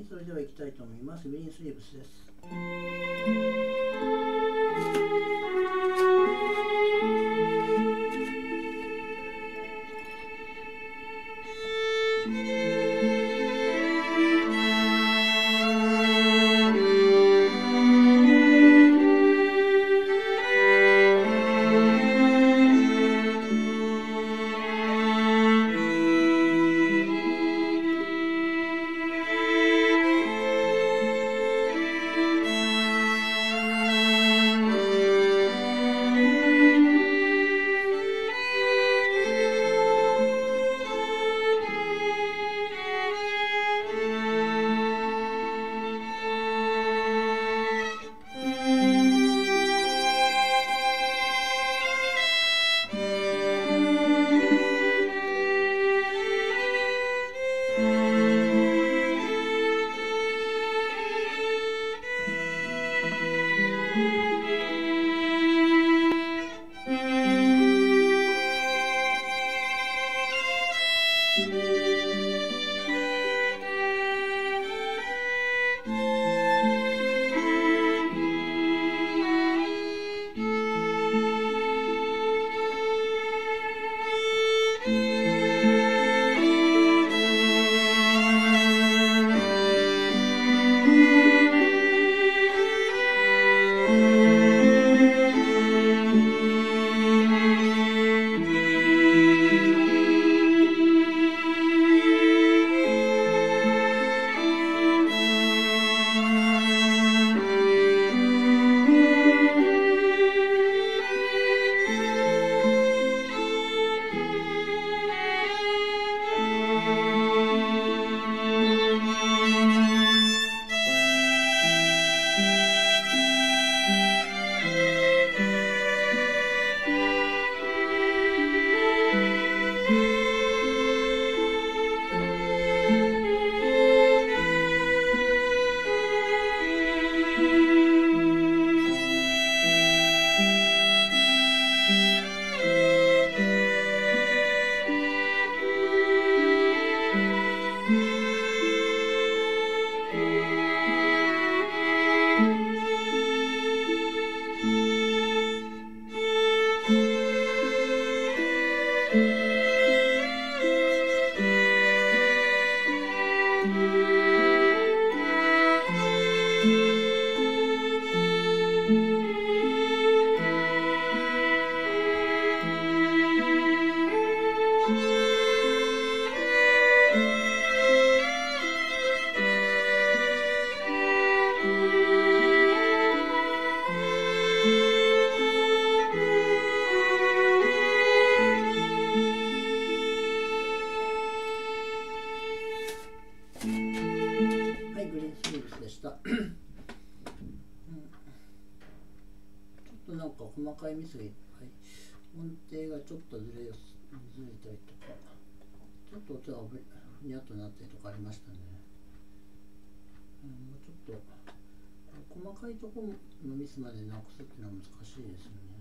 いそれでは行きたいと思います。ウィンスリーブスです。はいなんか細かいミスがいっぱい音程がちょっとずれずれたりとかちょっと音がふにゃっとなったりとかありましたね、うん、もうちょっと細かいところのミスまでなくすっていうのは難しいですよね。